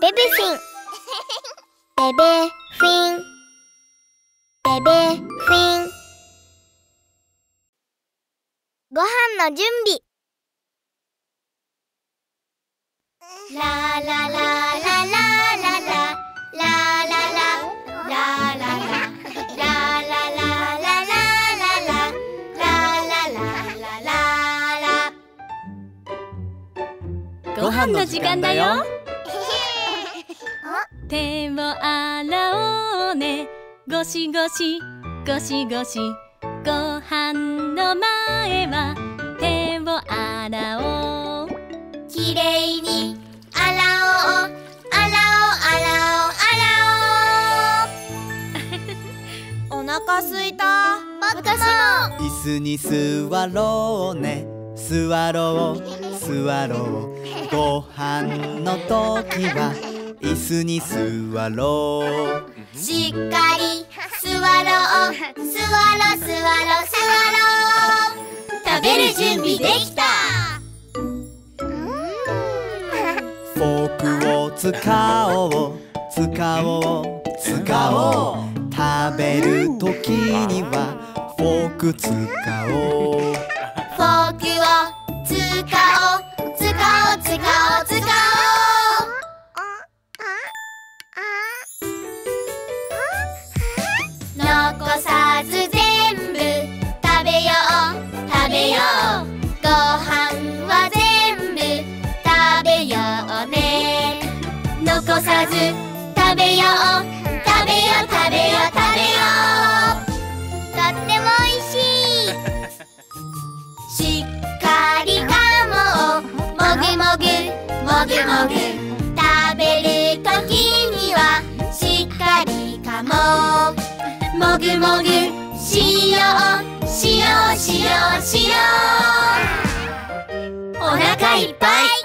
ベベフィン。ベベフィン。ベベフィン。ご飯の準備。ラララララララララララララご飯の時間だよ。手を洗おうね。ゴシゴシゴシゴシご飯の前は手を洗おう。きれいに洗おう。洗おう洗おう洗おう。お腹すいた。僕も。椅子に座ろうね。座ろう座ろう。ご飯の時は椅子に座ろう。しっかり座ろう。座ろう座ろう。座ろう食べる準備できた。フォークを使おう。使おう。使おう。食べる時にはフォーク使おう。フォークを使おう。使おう使おう使おうご飯は全部食べようね。残さず食べよう。食べよう食べよう食べよう。とっても美味しい。しっかりかももぐもぐもぐもぐ。食べるときにはしっかりかも。もぐもぐしようしようしようしよう。お腹いっぱい。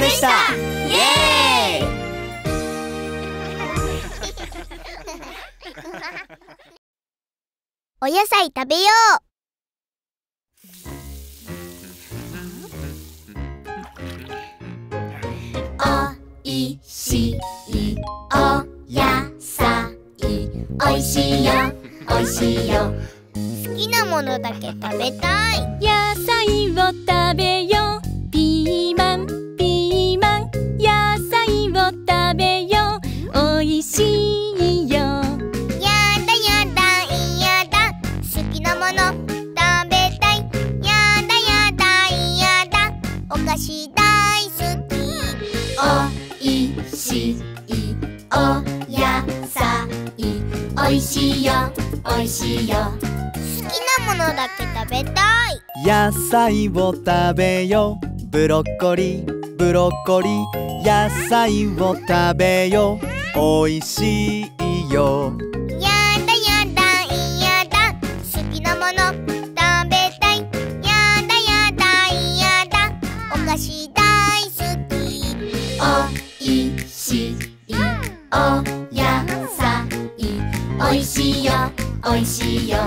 ごちそうさまでした。イエーイ。お野菜食べよう。おいしい。お野菜おいしいよ。おいしいよ。好きなものだけ食べたい。野菜を食べようおいしいよ。好きなものだけ食べたい。野菜を食べよう。ブロッコリーブロッコリー。野菜を食べよう。おいしいよおいしいよ。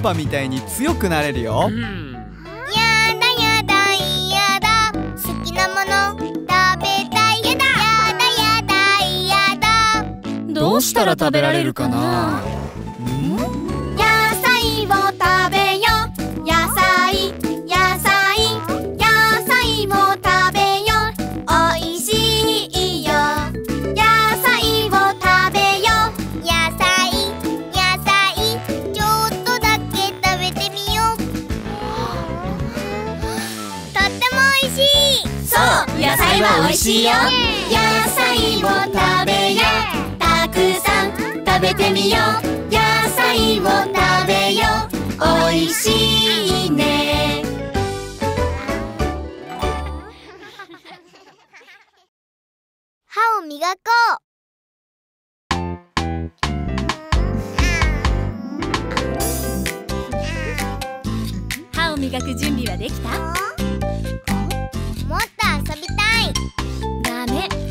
パみたいに強くなれるよ、うん、やだやだいやだ。好きなもの食べたいやだ。やだやだいやだ。どうしたら食べられるかな？菜は美味しいよ。野菜を食べくたくさん食べてみよう。野菜を食べよ。美味しいね。歯を磨こう。磨く準備はできた？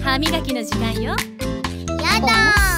歯磨きの時間よ。やだ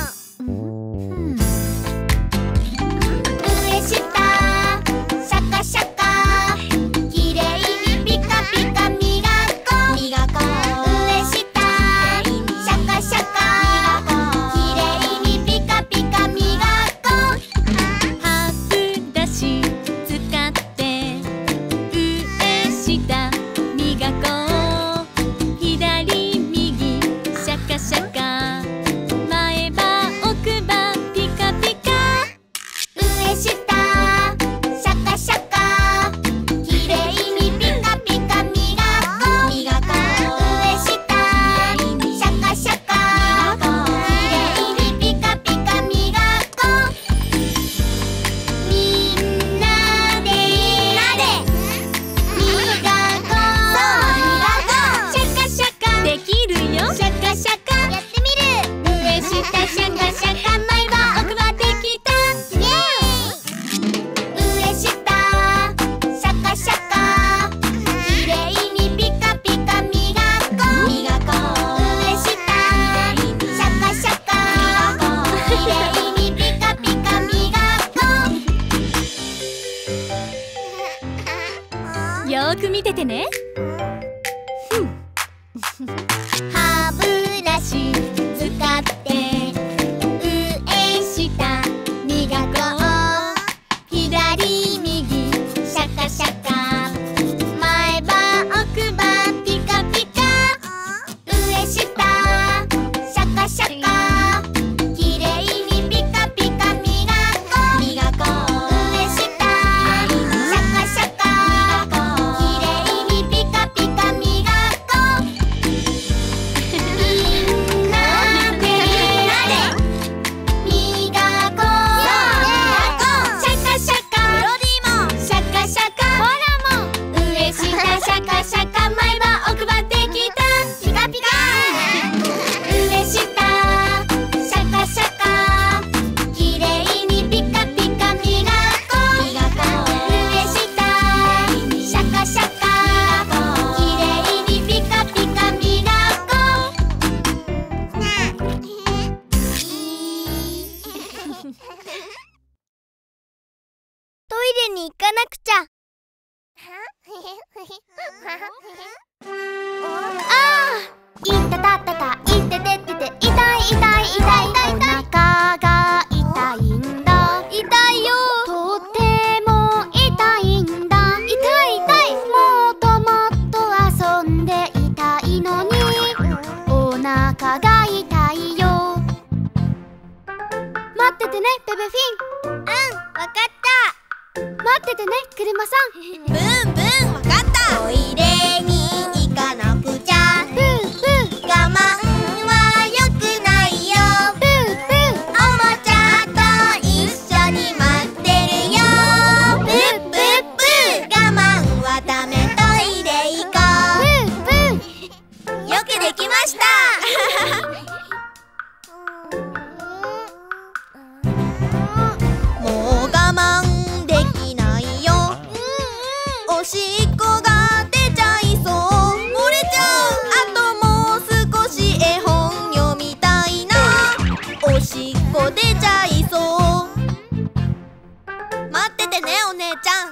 ねお姉ちゃん。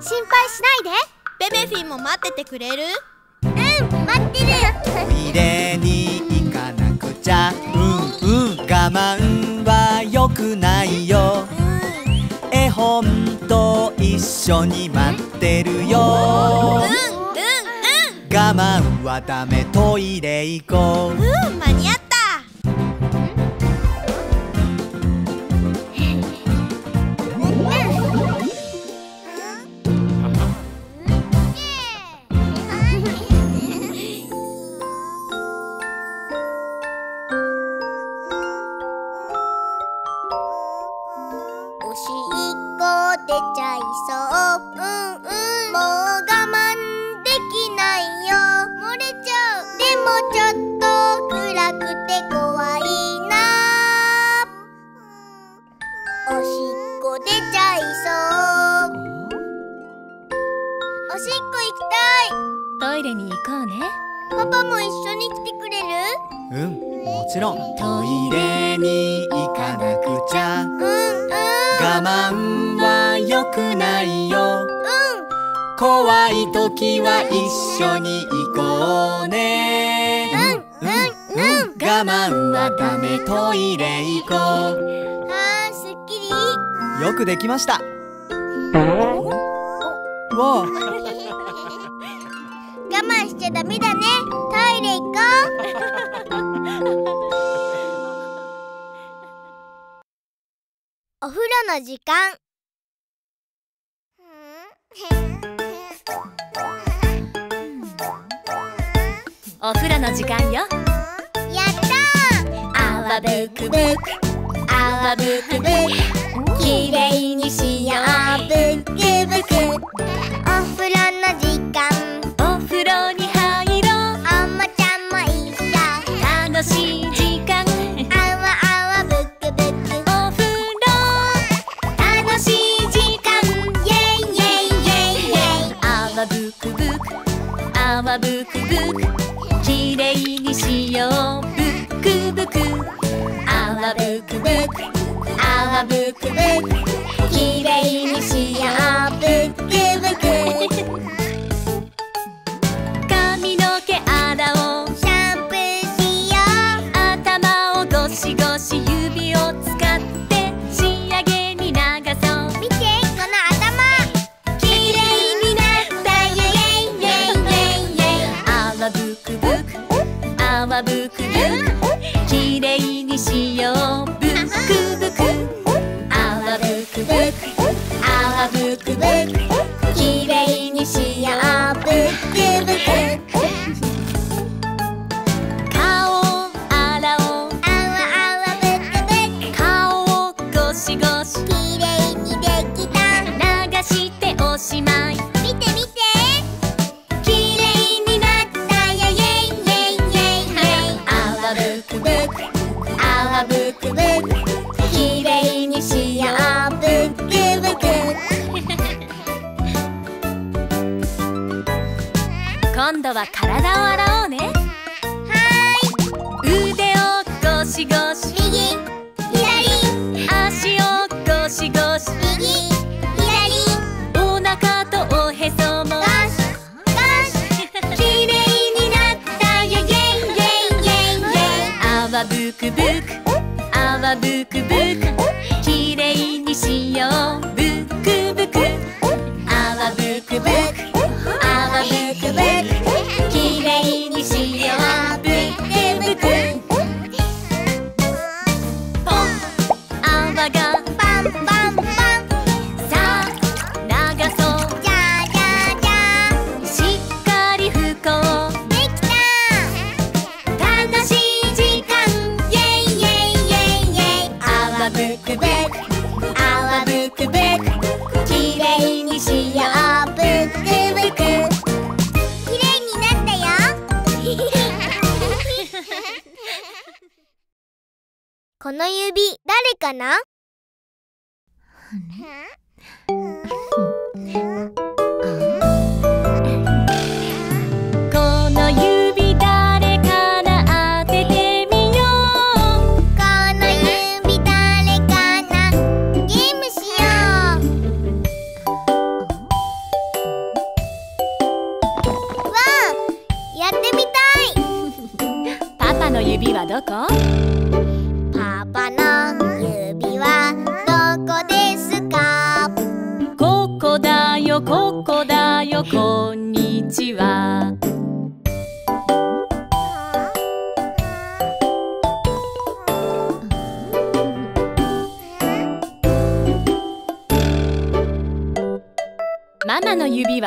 心配しないで。ベベフィンも待っててくれる？うん待ってるリレに行かなくちゃ。うんうん我慢は良くないよ、うん、絵本と一緒に待ってるよ、うん、うんうんうん。我慢はダメトイレ行こう。うん間に合う。に行こうね。パパも一緒に来てくれる？うんもちろん。トイレに行かなくちゃ。うんうん。我慢は良くないよ。うん怖い時は一緒に行こうね。うんうんうん。我慢はダメトイレ行こう。あーすっきり。よくできました。わあ。ちゃダメだね。トイレ行こう。お風呂の時間。お風呂の時間よ。やったあわぶくぶくあわぶくぶく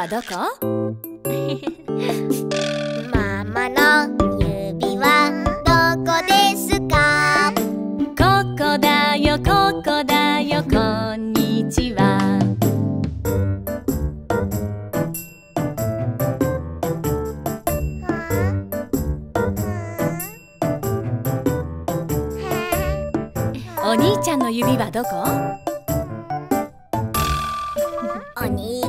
どこ？ママの指はどこですか？ここだよここだよこんにちは。お兄ちゃんの指はどこ？お兄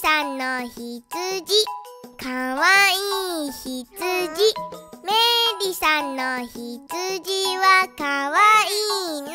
さんの羊かわいい羊メリさんの羊はかわいいな。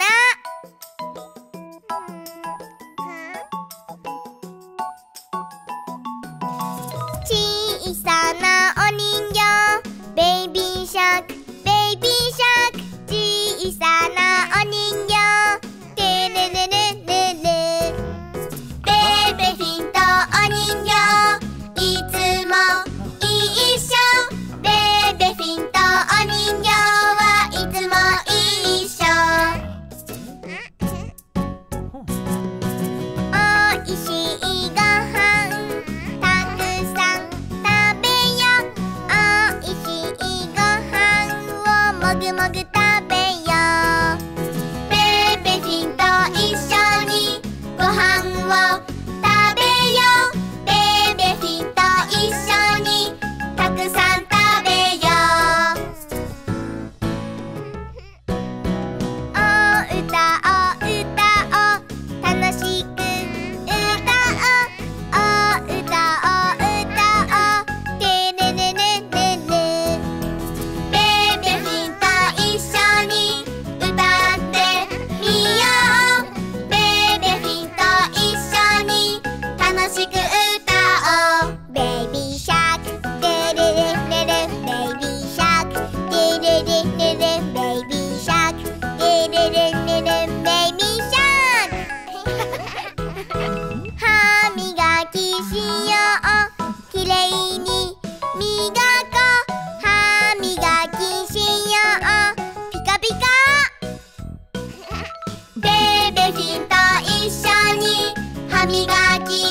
みがき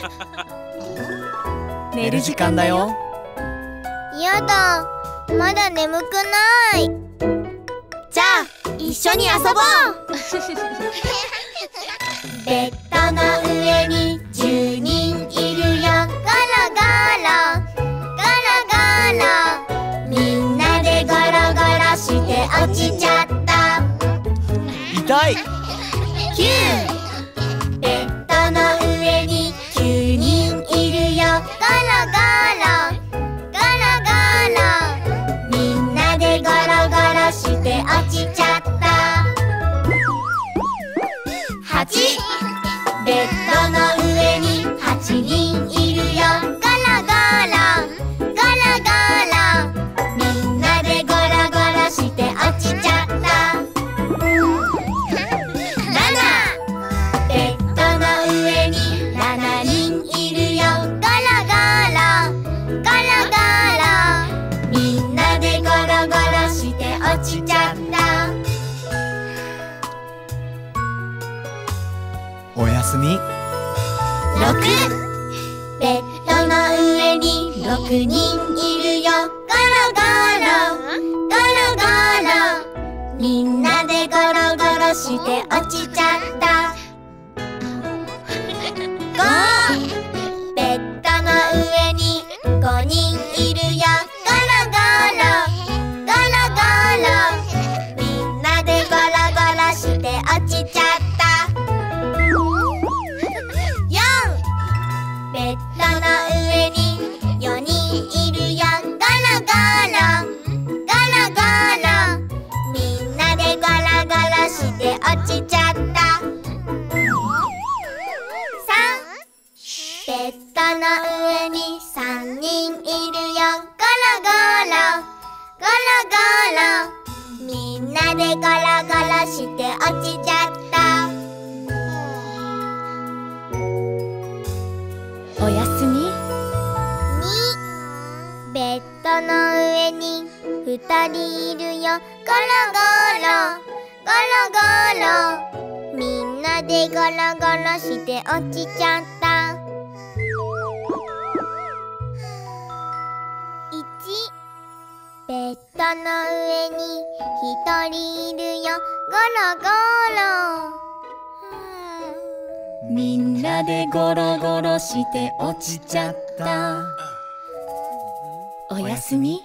寝る時間だよ。やだ。まだ眠くない。じゃあ一緒に遊ぼう。ベッドの上に10人いるよ。ゴロゴロゴロゴロみんなでゴロゴロして落ちちゃった。5ベッドの上に5人。て落ちちゃった。3ベッドの上に3人いるよ。ガラガラガラガラみんなでゴロゴロして落ちちゃった。おやすみ。2ベッドの上に2人いるよ。ガラガラガラガラみんなでゴロゴロして落ちちゃった。1ベッドの上に1人いるよ。ガラガラみんなでゴロゴロして落ちちゃった。おやすみ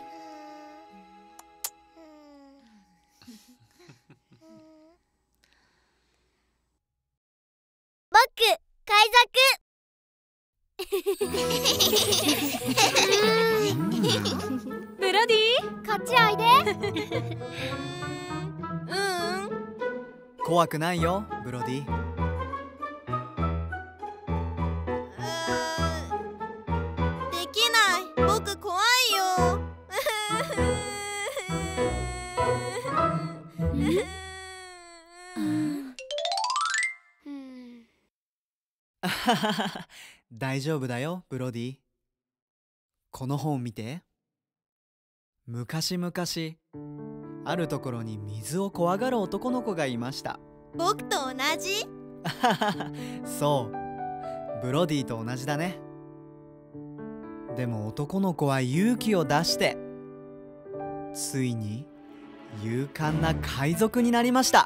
ブロディ？賊こっちおいで。怖くないよブロディ。できない。僕怖いよ。あははは大丈夫だよブロディ。この本見て。昔々あるところに水を怖がる男の子がいました。僕と同じ？そう。ブロディと同じだね。でも男の子は勇気を出してついに勇敢な海賊になりました。わ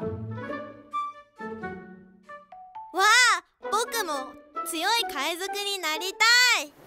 あ僕も強い海賊になりたい。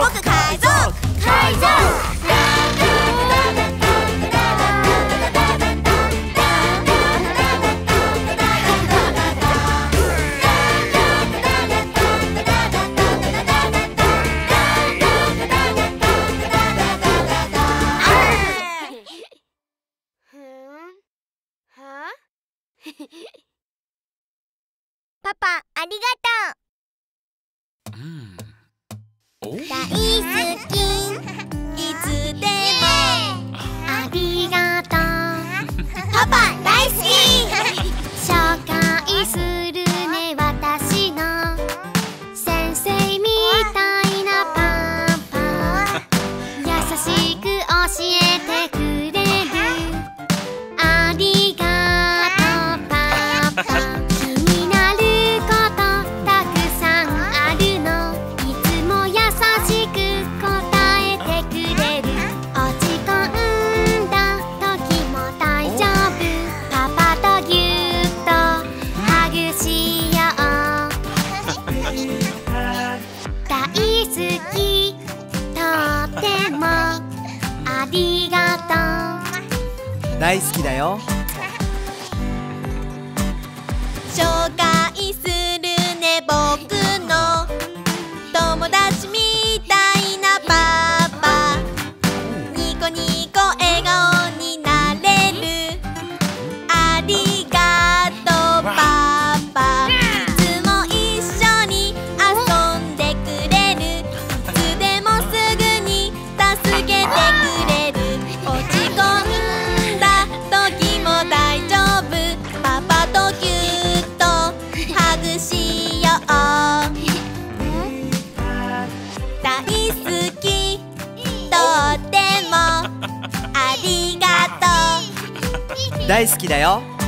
僕海賊海賊大好きだよ。大好きだよ。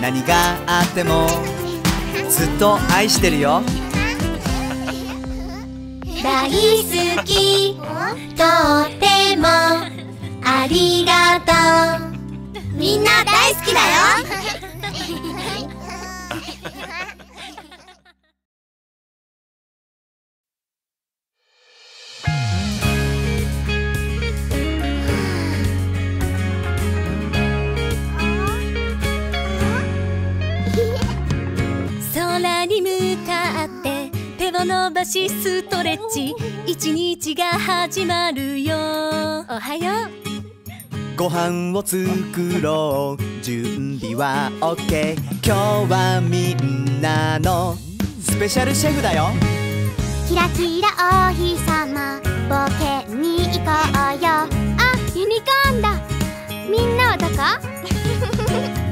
何があってもずっと愛してるよ。大好き。とっても。ありがとう。みんな大好きだよ。伸ばしストレッチ一日が始まるよ。おはよう。ご飯を作ろう。準備は OK 今日はみんなのスペシャルシェフだよ。キラキラお日様冒険に行こうよ。あユニコーンだ。みんなはどこ？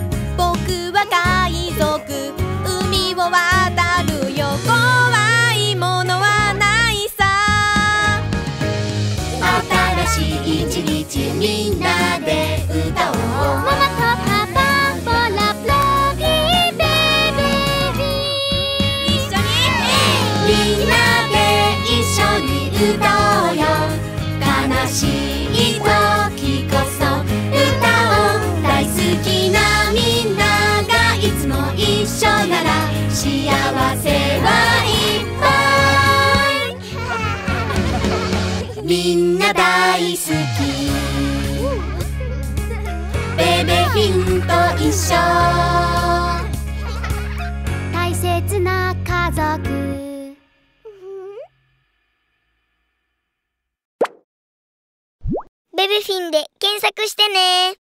大切な家族。ベビフィンで検索してね。